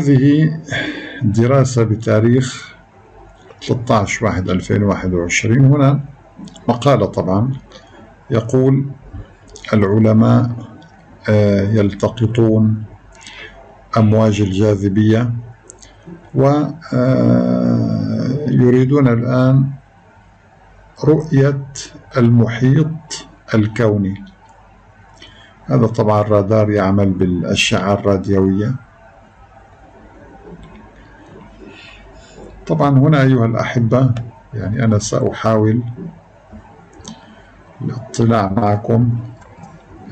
هذه دراسة بتاريخ 13 واحد 2021 هنا مقالة طبعا يقول العلماء آه، يلتقطون أمواج الجاذبية ويريدون آه، الآن رؤية المحيط الكوني. هذا طبعا الرادار يعمل بالأشعة الراديوية. طبعا هنا أيها الأحبة يعني أنا سأحاول الاطلاع معكم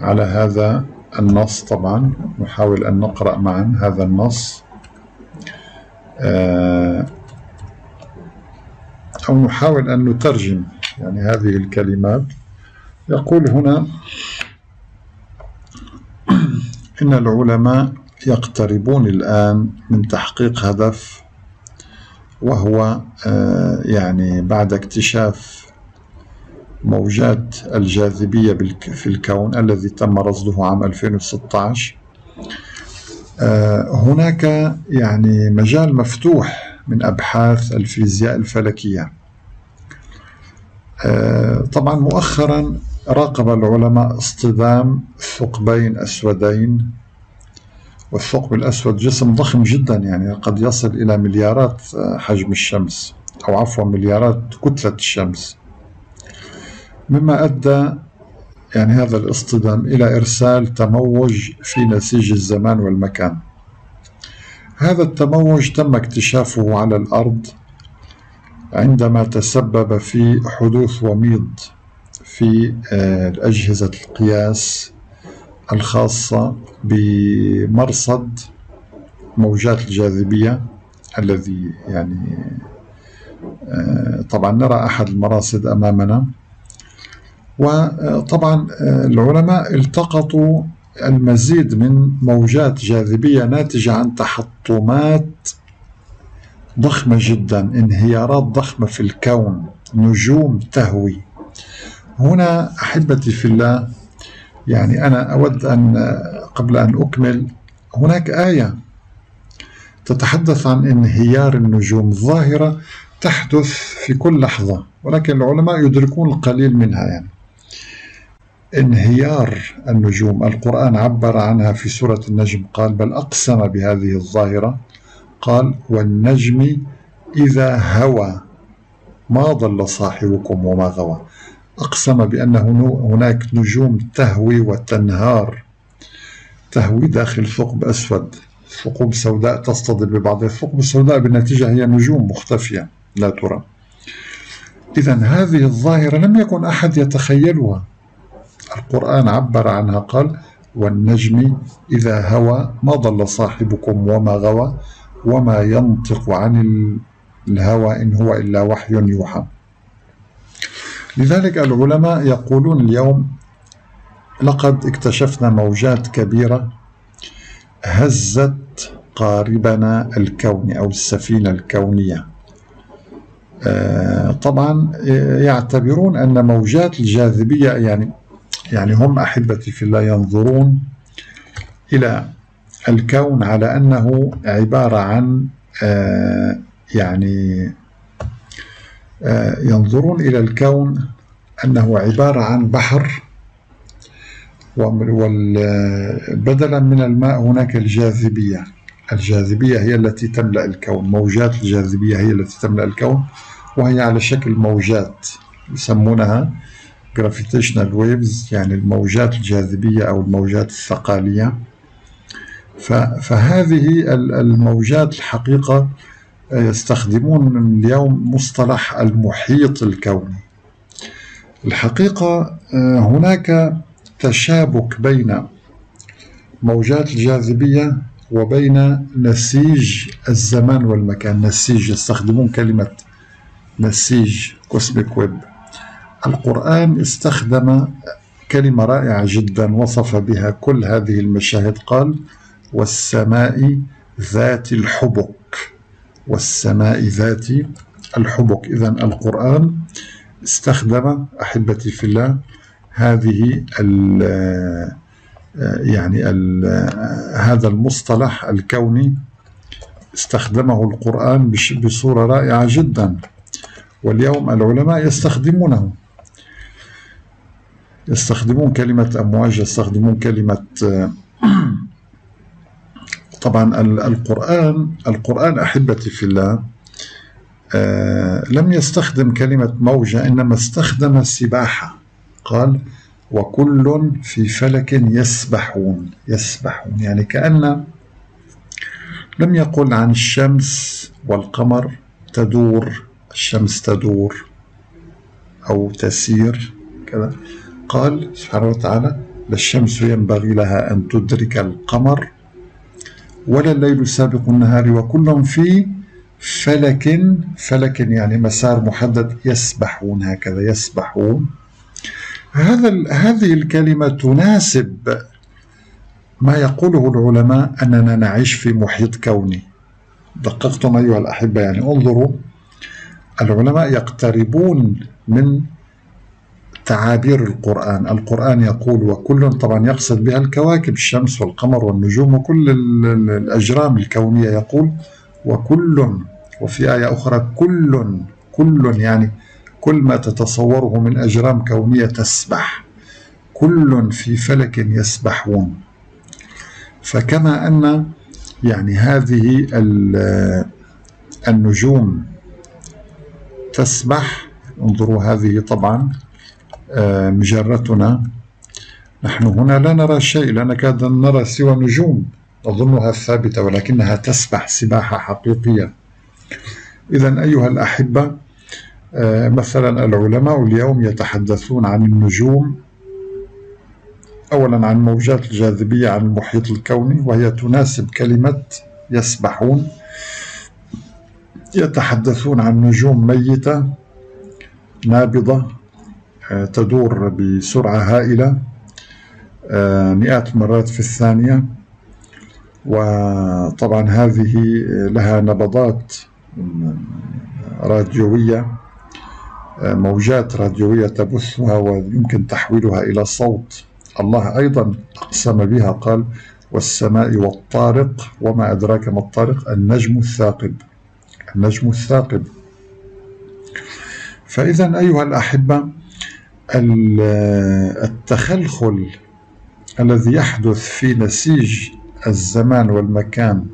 على هذا النص طبعا نحاول أن نقرأ معا هذا النص. آه، أو نحاول أن نترجم يعني هذه الكلمات. يقول هنا إن العلماء يقتربون الآن من تحقيق هدف وهو آه، يعني بعد اكتشاف موجات الجاذبية في الكون الذي تم رصده عام 2016 آه، هناك يعني مجال مفتوح من أبحاث الفيزياء الفلكية. آه، طبعا مؤخرا راقب العلماء اصطدام ثقبين أسودين والثقب الأسود جسم ضخم جدا يعني قد يصل إلى مليارات آه، حجم الشمس أو عفوا مليارات كتلة الشمس. مما أدى يعني هذا الاصطدام إلى إرسال تموج في نسيج الزمان والمكان. هذا التموج تم اكتشافه على الأرض عندما تسبب في حدوث وميض في آه، أجهزة القياس الخاصة بمرصد موجات الجاذبية الذي يعني آه، طبعا نرى أحد المراصد أمامنا. وطبعا آه، العلماء التقطوا المزيد من موجات جاذبية ناتجة عن تحطمات ضخمة جدا انهيارات ضخمة في الكون نجوم تهوي. هنا أحبتي في الله يعني أنا أود أن قبل أن أكمل هناك آية تتحدث عن انهيار النجوم ظاهرة تحدث في كل لحظة ولكن العلماء يدركون القليل منها يعني. انهيار النجوم القرآن عبر عنها في سورة النجم قال بل أقسم بهذه الظاهرة قال والنجم إذا هوى ما ضل صاحبكم وما غوى أقسم بأن هناك نجوم تهوي وتنهار تهوي داخل ثقب أسود ثقوب سوداء تصطدم ببعضها الثقوب السوداء بالنتيجة هي نجوم مختفية لا ترى. إذا هذه الظاهرة لم يكن أحد يتخيلها. القرآن عبر عنها قال والنجم إذا هوى ما ضل صاحبكم وما غوى وما ينطق عن الهوى إن هو إلا وحي يوحى. لذلك العلماء يقولون اليوم لقد اكتشفنا موجات كبيرة هزت قاربنا الكوني أو السفينة الكونية. آه، طبعا يعتبرون أن موجات الجاذبية يعني يعني هم أحبتي في الله ينظرون إلى الكون على أنه عبارة عن آه، يعني آه، ينظرون إلى الكون أنه عبارة عن بحر وبدلا من الماء هناك الجاذبية. الجاذبية هي التي تملأ الكون موجات الجاذبية هي التي تملأ الكون وهي على شكل موجات يسمونها gravitational waves يعني الموجات الجاذبية أو الموجات الثقالية. فهذه الموجات الحقيقة يستخدمون اليوم مصطلح المحيط الكوني. الحقيقة هناك تشابك بين موجات الجاذبية وبين نسيج الزمان والمكان. نسيج يستخدمون كلمة نسيج كوسميك ويب القرآن استخدم كلمة رائعة جدا وصف بها كل هذه المشاهد قال والسماء ذات الحبك. والسماء ذات الحبك. إذا القرآن استخدم أحبتي في الله هذه ال يعني ال هذا المصطلح الكوني استخدمه القرآن بصورة رائعة جدا. واليوم العلماء يستخدمونه. يستخدمون كلمة أمواج يستخدمون كلمة طبعا القرآن القرآن أحبتي في الله آه، لم يستخدم كلمة موجة إنما استخدم السباحة قال وكل في فلك يسبحون يسبحون. يعني كأن لم يقل عن الشمس والقمر تدور الشمس تدور أو تسير كذا. قال سبحانه وتعالى لا الشمس ينبغي لها أن تدرك القمر ولا الليل سابق النهار وكلهم في فلك فلك يعني مسار محدد يسبحون هكذا يسبحون. هذا هذه الكلمة تناسب ما يقوله العلماء أننا نعيش في محيط كوني. دققتم أيها الأحبة يعني انظروا العلماء يقتربون من تعابير القرآن. القرآن يقول وكل طبعا يقصد بها الكواكب الشمس والقمر والنجوم وكل الأجرام الكونية. يقول وكل وفي آية أخرى كل كل يعني كل ما تتصوره من أجرام كونية تسبح. كل في فلك يسبحون. فكما أن يعني هذه النجوم تسبح انظروا هذه طبعا مجرتنا نحن هنا لا نرى شيء لا نكاد نرى سوى نجوم. نظنها ثابتة ولكنها تسبح سباحة حقيقية. إذا أيها الأحبة آه، مثلا العلماء اليوم يتحدثون عن النجوم أولا عن موجات الجاذبية عن المحيط الكوني وهي تناسب كلمة يسبحون. يتحدثون عن نجوم ميتة نابضة آه، تدور بسرعة هائلة آه، مئات المرات في الثانية. وطبعا هذه لها نبضات راديوية آه، موجات راديوية تبثها ويمكن تحويلها إلى صوت. الله أيضا أقسم بها قال والسماء والطارق وما أدراك ما الطارق؟ النجم الثاقب. النجم الثاقب. فإذا أيها الأحبة التخلخل الذي يحدث في نسيج الزمان والمكان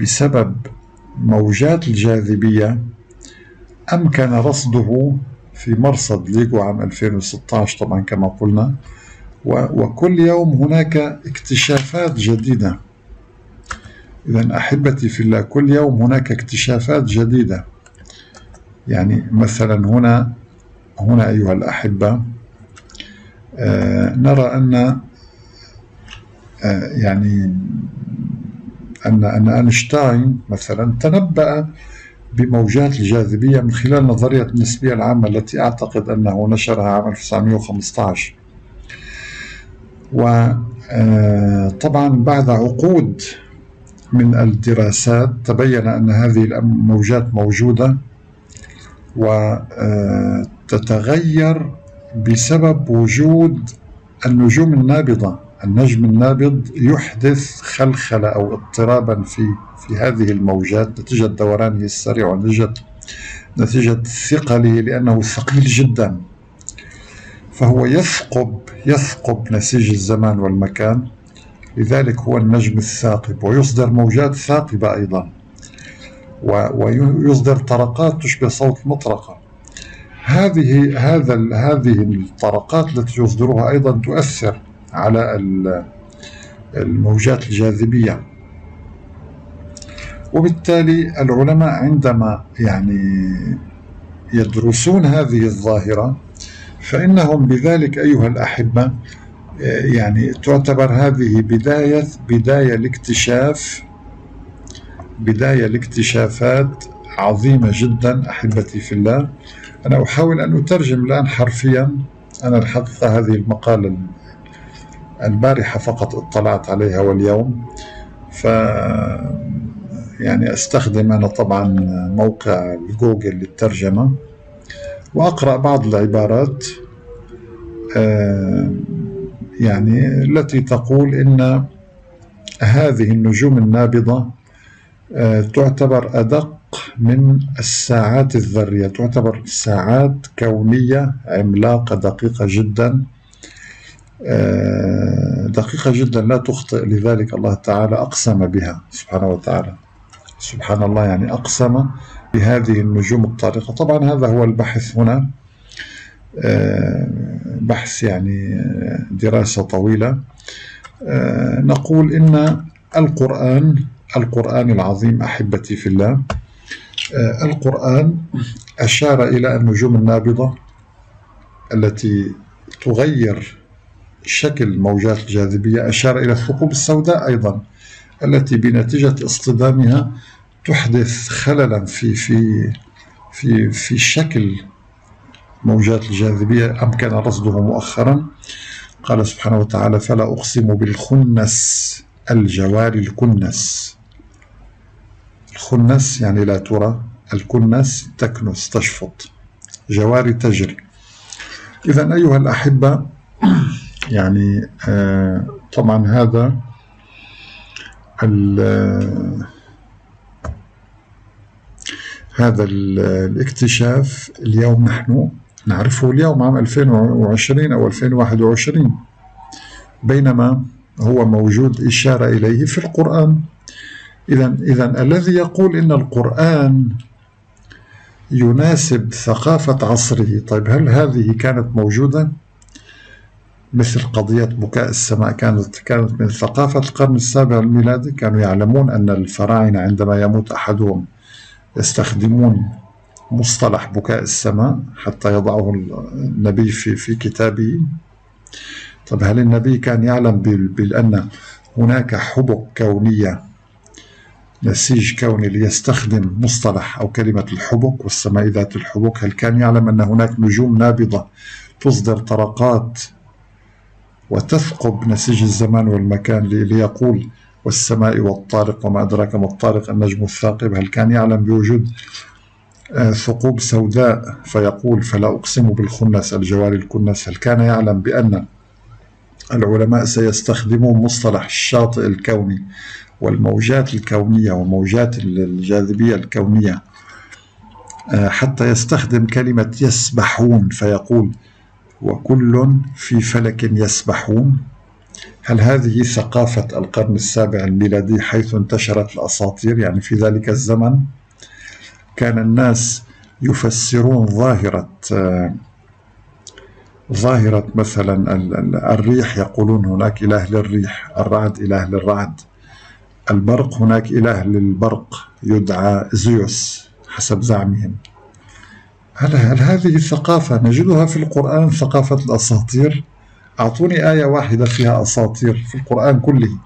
بسبب موجات الجاذبية أمكن رصده في مرصد ليغو عام 2016 طبعا كما قلنا وكل يوم هناك اكتشافات جديدة. إذا أحبتي في الله كل يوم هناك اكتشافات جديدة. يعني مثلا هنا هنا أيها الأحبة آه نرى أن آه يعني أن أن أينشتاين مثلا تنبأ بموجات الجاذبية من خلال نظرية النسبية العامة التي أعتقد أنه نشرها عام 1915 وطبعا آه، بعد عقود من الدراسات تبين أن هذه الموجات موجودة وتتغير بسبب وجود النجوم النابضة. النجم النابض يحدث خلخلة أو اضطرابا في في هذه الموجات. نتيجة دورانه السريع ونتيجة نتيجة ثقله لأنه ثقيل جدا. فهو يثقب يثقب نسيج الزمان والمكان. لذلك هو النجم الثاقب. ويصدر موجات ثاقبة أيضا. ويصدر طرقات تشبه صوت مطرقة. هذه هذا هذه الطرقات التي يصدرها أيضا تؤثر على الموجات الجاذبية. وبالتالي العلماء عندما يعني يدرسون هذه الظاهرة فإنهم بذلك أيها الأحبة يعني تعتبر هذه بداية بداية لاكتشاف بداية لاكتشافات عظيمة جدا أحبتي في الله. أنا أحاول أن أترجم الآن حرفيا. أنا الحقيقة هذه المقالة البارحة فقط اطلعت عليها واليوم. ف يعني أستخدم أنا طبعا موقع جوجل للترجمة وأقرأ بعض العبارات آه، يعني التي تقول إن هذه النجوم النابضة آه، تعتبر أدق من الساعات الذرية تعتبر ساعات كونية عملاقة دقيقة جدا آه، دقيقة جدا لا تخطئ لذلك الله تعالى أقسم بها سبحانه وتعالى. سبحان الله يعني أقسم بهذه النجوم الطارقة. طبعا هذا هو البحث هنا آه، بحث يعني دراسة طويلة. نقول إن القرآن القرآن العظيم أحبتي في الله آه، القرآن أشار إلى النجوم النابضة التي تغير شكل موجات الجاذبية أشار إلى الثقوب السوداء أيضا التي بنتيجة اصطدامها تحدث خللا في في في في شكل موجات الجاذبية أمكن رصده مؤخرا؟ قال سبحانه وتعالى فلا أقسم بالخنس الجوار الكنس. الخنس يعني لا ترى الكنس تكنس تشفط جواري تجري. إذا أيها الأحبة يعني آه طبعا هذا هذا الاكتشاف اليوم نحن نعرفه اليوم عام 2020 أو 2021 بينما هو موجود إشارة إليه في القرآن. إذا إذا الذي يقول إن القرآن يناسب ثقافة عصره طيب هل هذه كانت موجودة؟ مثل قضية بكاء السماء كانت كانت من ثقافة القرن السابع الميلادي كانوا يعلمون أن الفراعنة عندما يموت أحدهم يستخدمون مصطلح بكاء السماء حتى يضعه النبي في في كتابه طب هل النبي كان يعلم بأن هناك حبك كونية نسيج كوني ليستخدم مصطلح أو كلمة الحبك والسماء ذات الحبك. هل كان يعلم أن هناك نجوم نابضة تصدر طرقات وتثقب نسيج الزمان والمكان ليقول والسماء والطارق وما أدراك ما الطارق النجم الثاقب؟ هل كان يعلم بوجود آه، ثقوب سوداء فيقول فلا أقسم بالخنس الجوار الكنس هل كان يعلم بأن العلماء سيستخدمون مصطلح الشاطئ الكوني والموجات الكونية وموجات الجاذبية الكونية آه، حتى يستخدم كلمة يسبحون فيقول وكل في فلك يسبحون. هل هذه ثقافة القرن السابع الميلادي حيث انتشرت الأساطير؟ يعني في ذلك الزمن كان الناس يفسرون ظاهرة آه، ظاهرة مثلا الريح يقولون هناك إله للريح الرعد إله للرعد. البرق هناك إله للبرق يدعى زيوس حسب زعمهم. هل, هل هذه الثقافة نجدها في القرآن ثقافة الأساطير؟ أعطوني آية واحدة فيها أساطير في القرآن كله.